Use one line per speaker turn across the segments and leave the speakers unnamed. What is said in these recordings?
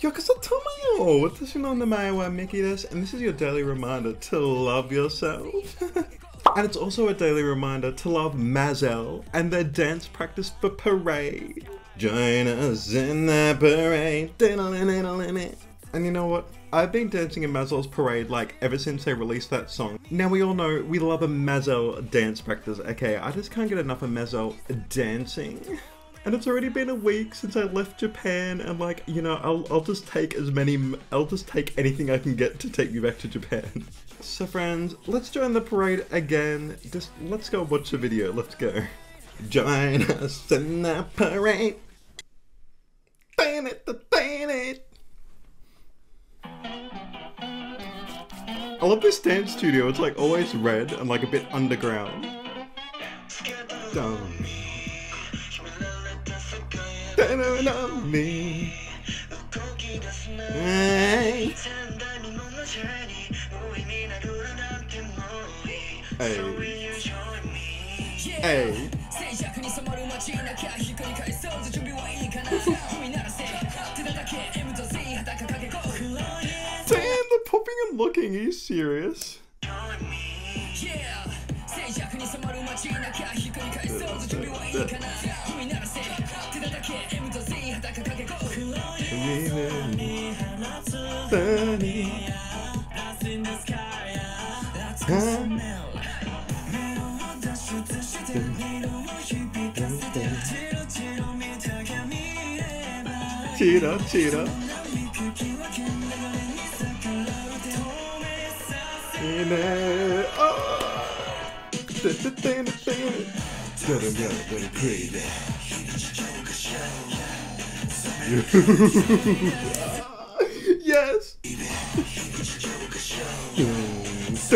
Yokosutomayo! Watashi no namae wa Mickey this, and this is your daily reminder to love yourself. and it's also a daily reminder to love MAZZEL and their dance practice for parade. Join us in the parade. And you know what? I've been dancing in MAZZEL's parade like ever since they released that song. Now we all know we love a MAZZEL dance practice, okay? I just can't get enough of MAZZEL dancing. And it's already been a week since I left Japan, and like, you know, I'll, I'll just take as many, I'll just take anything I can get to take me back to Japan. So friends, let's join the parade again. Just, let's go watch the video, let's go. Join us in the parade. Ban it, ban it. I love this dance studio, it's like always red and like a bit underground. Dumb. on me. Hey. Hey. Hey. Damn, the popping and looking, are you serious? Tira, tira. yes.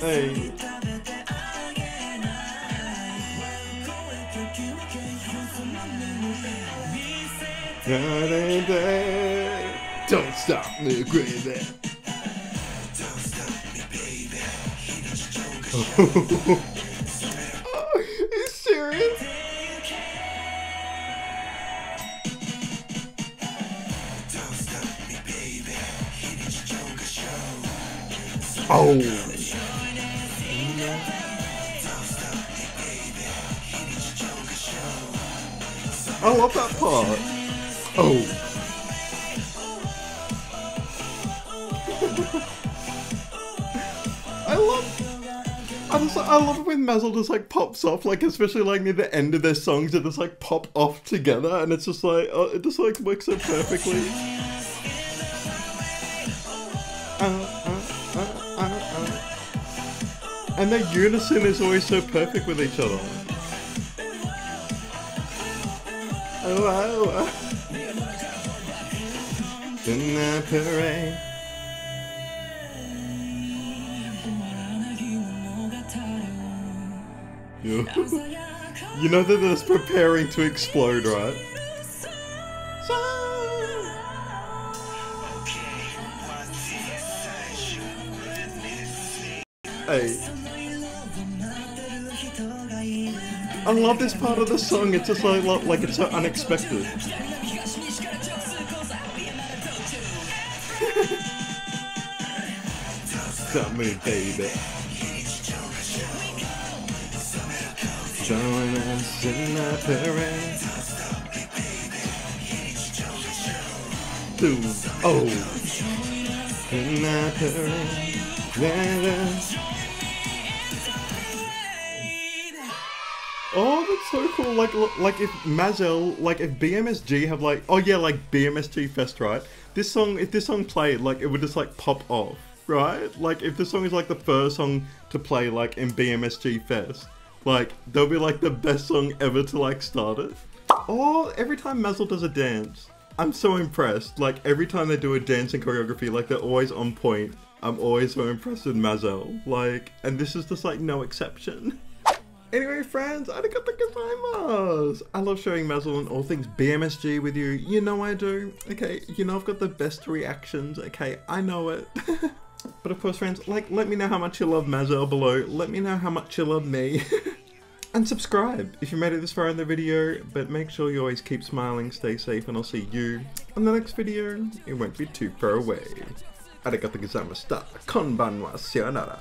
Hey. Don't stop me, baby. Oh. I love that part. Oh. I love. I just I love it when MAZZEL just like pops off, like especially like near the end of their songs, they just like pop off together, and it's just like oh, it just like works so perfectly. Uh, and their unison is always so perfect with each other. Oh, oh, oh. In the parade. you know that it's preparing to explode, right? Hey. I love this part of the song, it's just like, like it's so unexpected. Stop me, baby. Join us in. Two, oh, in. Oh, that's so cool. Like, like if MAZZEL, like if BMSG have like, oh yeah, like BMSG Fest, right? This song, if this song played, like it would just like pop off, right? Like if this song is like the first song to play, like in BMSG Fest, Like, they'll be like the best song ever to like start it. Oh, every time MAZZEL does a dance, I'm so impressed. Like, every time they do a dance and choreography, like, they're always on point. I'm always so impressed with MAZZEL. Like, and this is just like no exception. Anyway, friends, arigato gozaimasu! I love showing MAZZEL and all things BMSG with you. You know I do. Okay, you know I've got the best reactions. Okay, I know it. but of course, friends, like, let me know how much you love MAZZEL below. Let me know how much you love me. and subscribe if you made it this far in the video. But make sure you always keep smiling, stay safe, and I'll see you on the next video. It won't be too far away. Arigato gozaimashita. Konbanwa. Sayonara.